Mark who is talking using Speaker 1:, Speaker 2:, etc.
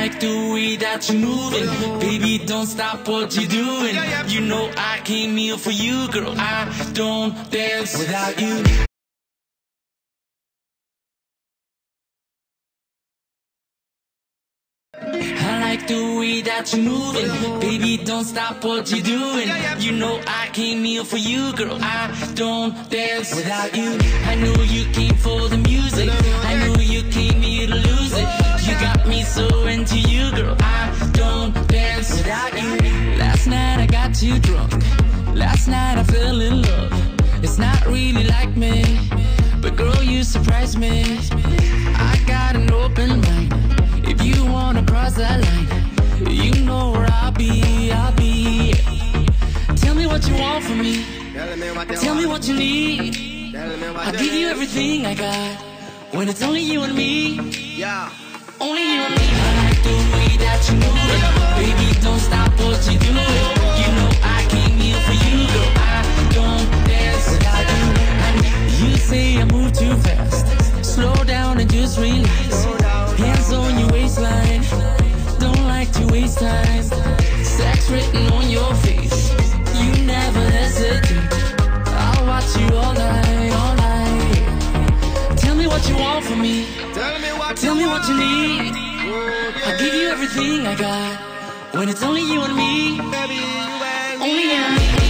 Speaker 1: like the way that you're moving. Baby, don't stop what you're doing. You know I came here for you, girl. I don't dance without you. I like the way that you're moving. Baby, don't stop what you're doing. You know I came here for you, girl. I don't dance without you. I know you came for the music. I Last night I fell in love. It's not really like me, but girl, you surprised me. I got an open mind. If you wanna cross that line, you know where I'll be. I'll be. Tell me what you want from me. Tell me what you need. I'll give you everything I got. When it's only you and me.
Speaker 2: Yeah.
Speaker 1: Only you and me. Just relax. Hands on your waistline. Don't like to waste time. Sex written on your face. You never hesitate. I'll watch you all night, all night. Tell me what you want from me.
Speaker 2: Tell me what
Speaker 1: Tell me what you need. I'll give you everything I got. When it's only you and me,
Speaker 2: you
Speaker 1: only you and me.